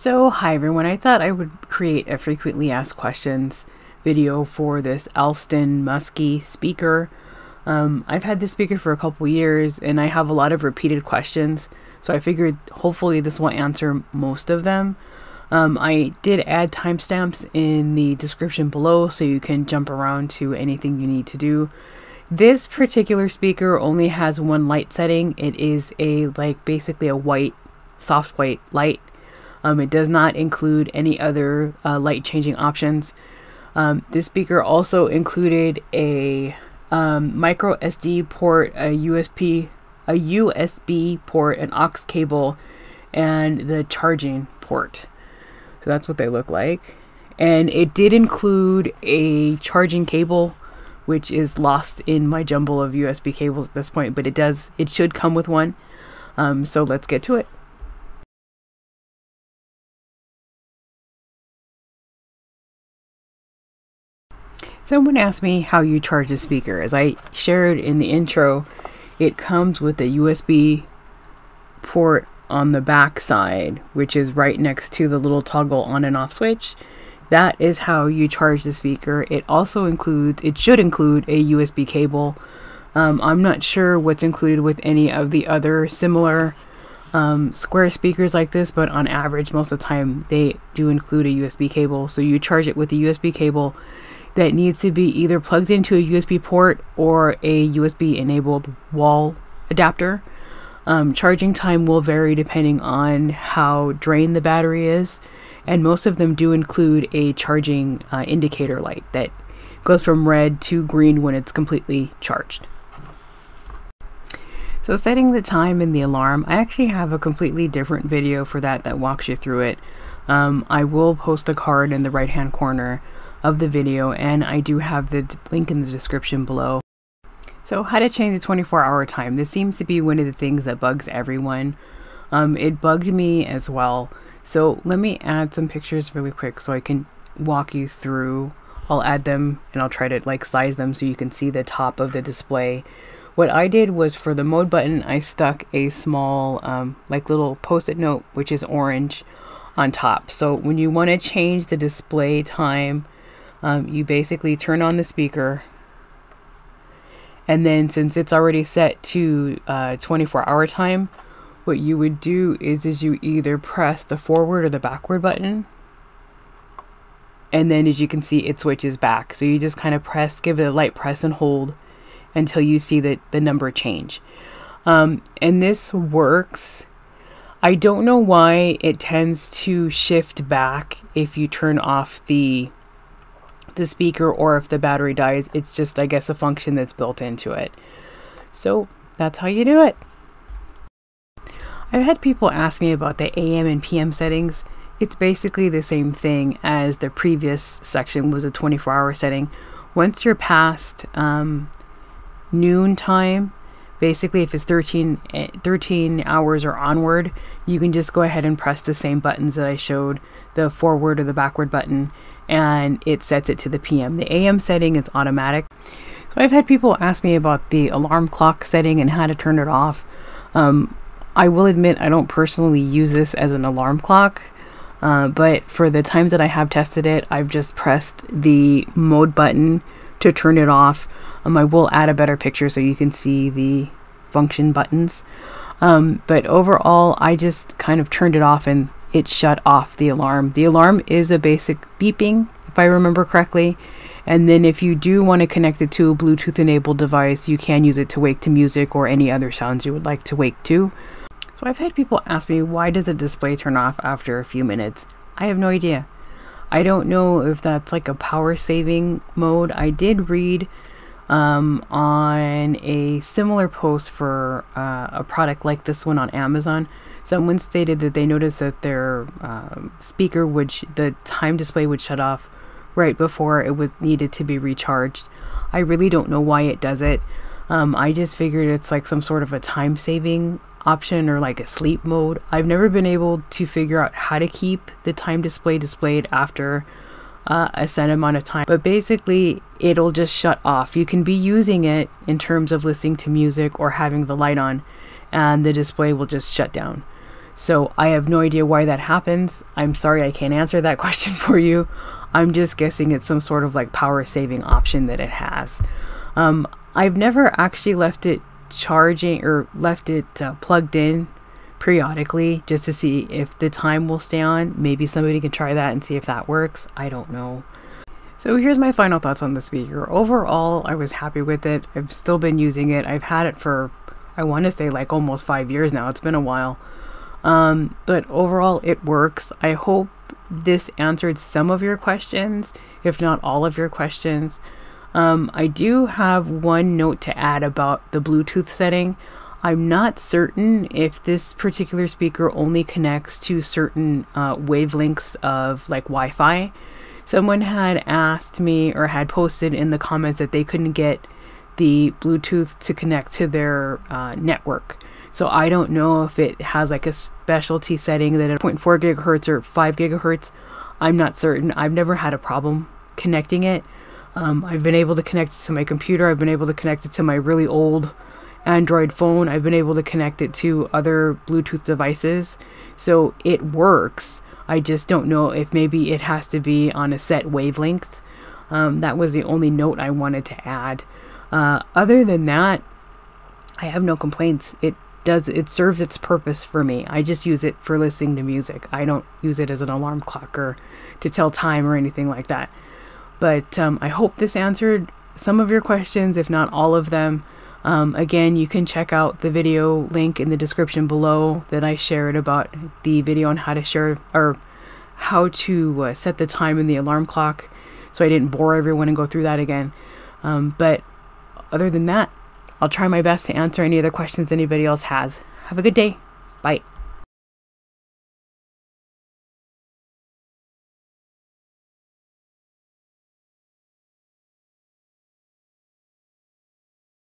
So, hi everyone. I thought I would create a frequently asked questions video for this Alisten Musky speaker. Um, I've had this speaker for a couple years and I have a lot of repeated questions, so I figured hopefully this will answer most of them. Um, I did add timestamps in the description below so you can jump around to anything you need to do. This particular speaker only has one light setting. It is a like basically a white, soft white light um, it does not include any other uh, light changing options. Um, this speaker also included a um, micro SD port, a USB, a USB port, an aux cable, and the charging port. So that's what they look like. And it did include a charging cable, which is lost in my jumble of USB cables at this point, but it does, it should come with one. Um, so let's get to it. Someone asked me how you charge the speaker. As I shared in the intro, it comes with a USB port on the back side, which is right next to the little toggle on and off switch. That is how you charge the speaker. It also includes, it should include a USB cable. Um, I'm not sure what's included with any of the other similar um, square speakers like this, but on average, most of the time, they do include a USB cable. So you charge it with a USB cable that needs to be either plugged into a USB port or a USB enabled wall adapter. Um, charging time will vary depending on how drained the battery is, and most of them do include a charging uh, indicator light that goes from red to green when it's completely charged. So setting the time and the alarm, I actually have a completely different video for that that walks you through it. Um, I will post a card in the right hand corner of the video and I do have the link in the description below. So how to change the 24 hour time. This seems to be one of the things that bugs everyone. Um, it bugged me as well. So let me add some pictures really quick so I can walk you through. I'll add them and I'll try to like size them so you can see the top of the display. What I did was for the mode button, I stuck a small um, like little post-it note, which is orange on top. So when you want to change the display time um, you basically turn on the speaker. And then since it's already set to uh, 24 hour time what you would do is is you either press the forward or the backward button. And then as you can see it switches back. So you just kind of press give it a light press and hold until you see that the number change. Um, and this works. I don't know why it tends to shift back if you turn off the the speaker or if the battery dies. It's just, I guess, a function that's built into it. So that's how you do it. I've had people ask me about the AM and PM settings. It's basically the same thing as the previous section was a 24 hour setting. Once you're past um, noon time, basically if it's 13, eh, 13 hours or onward, you can just go ahead and press the same buttons that I showed, the forward or the backward button, and it sets it to the PM. The AM setting is automatic. So I've had people ask me about the alarm clock setting and how to turn it off. Um, I will admit I don't personally use this as an alarm clock, uh, but for the times that I have tested it, I've just pressed the mode button to turn it off. Um, I will add a better picture so you can see the function buttons. Um, but overall, I just kind of turned it off and it shut off the alarm. The alarm is a basic beeping, if I remember correctly. And then if you do want to connect it to a Bluetooth enabled device, you can use it to wake to music or any other sounds you would like to wake to. So I've had people ask me, why does the display turn off after a few minutes? I have no idea. I don't know if that's like a power saving mode. I did read um, on a similar post for uh, a product like this one on Amazon Someone stated that they noticed that their um, speaker would, the time display would shut off right before it was needed to be recharged. I really don't know why it does it. Um, I just figured it's like some sort of a time saving option or like a sleep mode. I've never been able to figure out how to keep the time display displayed after uh, a set amount of time. But basically, it'll just shut off. You can be using it in terms of listening to music or having the light on, and the display will just shut down. So I have no idea why that happens. I'm sorry I can't answer that question for you. I'm just guessing it's some sort of like power saving option that it has. Um, I've never actually left it charging or left it uh, plugged in periodically just to see if the time will stay on. Maybe somebody can try that and see if that works. I don't know. So here's my final thoughts on the speaker. Overall, I was happy with it. I've still been using it. I've had it for, I want to say, like almost five years now. It's been a while. Um, but overall, it works. I hope this answered some of your questions, if not all of your questions. Um, I do have one note to add about the Bluetooth setting. I'm not certain if this particular speaker only connects to certain uh, wavelengths of like Wi Fi. Someone had asked me or had posted in the comments that they couldn't get the Bluetooth to connect to their uh, network. So I don't know if it has like a specialty setting that at 0.4 gigahertz or 5 gigahertz. I'm not certain. I've never had a problem connecting it. Um, I've been able to connect it to my computer. I've been able to connect it to my really old Android phone. I've been able to connect it to other Bluetooth devices. So it works. I just don't know if maybe it has to be on a set wavelength. Um, that was the only note I wanted to add. Uh, other than that, I have no complaints. It does it serves its purpose for me. I just use it for listening to music. I don't use it as an alarm clock or to tell time or anything like that. But um, I hope this answered some of your questions, if not all of them. Um, again, you can check out the video link in the description below that I shared about the video on how to share or how to uh, set the time in the alarm clock. So I didn't bore everyone and go through that again. Um, but other than that, I'll try my best to answer any other questions anybody else has. Have a good day. Bye.